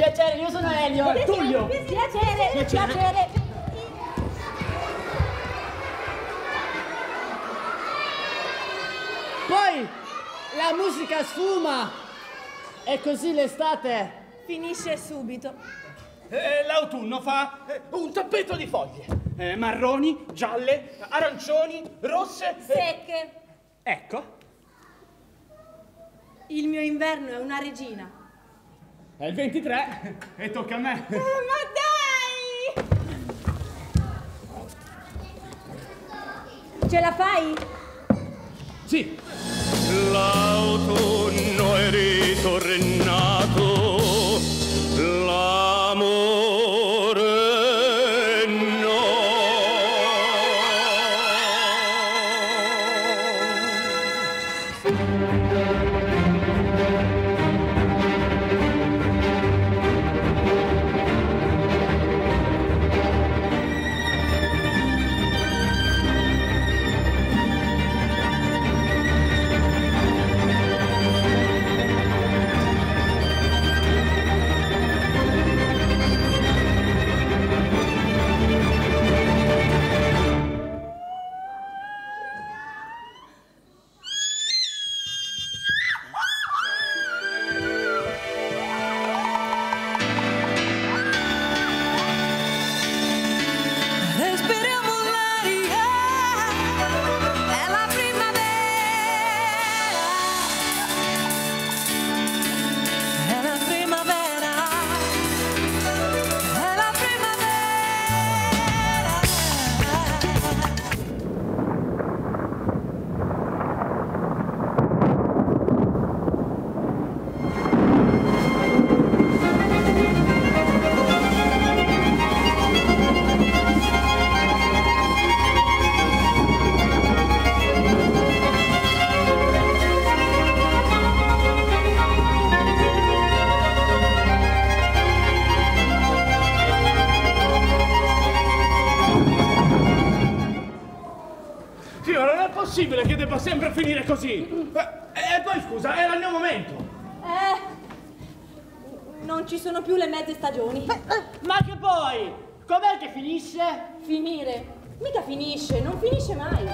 Piacere, io sono Elio. Piacere, Tullio. Piacere, Piacere. piacere. Poi la musica sfuma e così l'estate Finisce subito. Eh, L'autunno fa eh, un tappeto di foglie. Eh, marroni, gialle, arancioni, rosse. eh, Secche. ecco. Il mio inverno è una regina. È il 23 e tocca a me. ma dai! Ce la fai? Sì. L'autunno è ritornato, l'amore no. Signora, non è possibile che debba sempre finire così. Eh, E poi scusa, era il mio momento. Eh, non ci sono più le mezze stagioni. Ma che poi? Com'è che finisce? Finire. Mica finisce, non finisce mai.